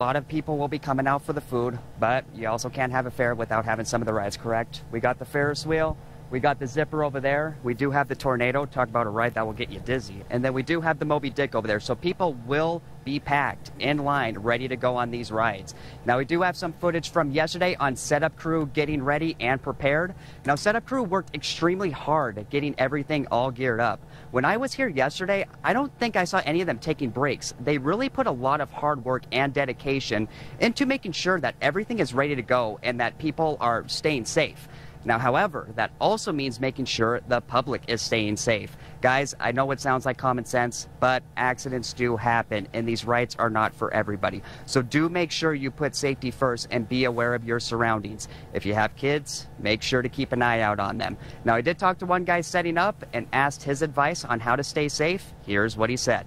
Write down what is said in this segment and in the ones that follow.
A lot of people will be coming out for the food, but you also can't have a fair without having some of the rides, correct? We got the Ferris wheel, we got the zipper over there. We do have the tornado. Talk about a ride that will get you dizzy. And then we do have the Moby Dick over there. So people will be packed in line, ready to go on these rides. Now, we do have some footage from yesterday on setup crew getting ready and prepared. Now, setup crew worked extremely hard at getting everything all geared up. When I was here yesterday, I don't think I saw any of them taking breaks. They really put a lot of hard work and dedication into making sure that everything is ready to go and that people are staying safe. Now, however, that also means making sure the public is staying safe. Guys, I know it sounds like common sense, but accidents do happen, and these rights are not for everybody. So do make sure you put safety first and be aware of your surroundings. If you have kids, make sure to keep an eye out on them. Now, I did talk to one guy setting up and asked his advice on how to stay safe. Here's what he said.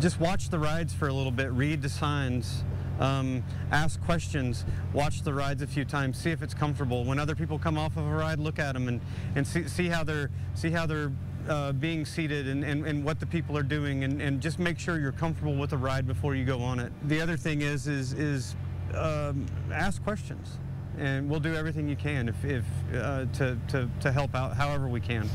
Just watch the rides for a little bit, read the signs um, ask questions, watch the rides a few times, see if it's comfortable. When other people come off of a ride, look at them and, and see, see how they're, see how they're uh, being seated and, and, and, what the people are doing and, and just make sure you're comfortable with the ride before you go on it. The other thing is, is, is um, ask questions and we'll do everything you can if, if, uh, to, to, to help out however we can.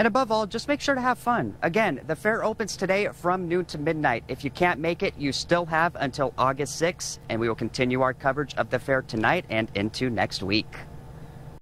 And above all, just make sure to have fun. Again, the fair opens today from noon to midnight. If you can't make it, you still have until August 6th, and we will continue our coverage of the fair tonight and into next week.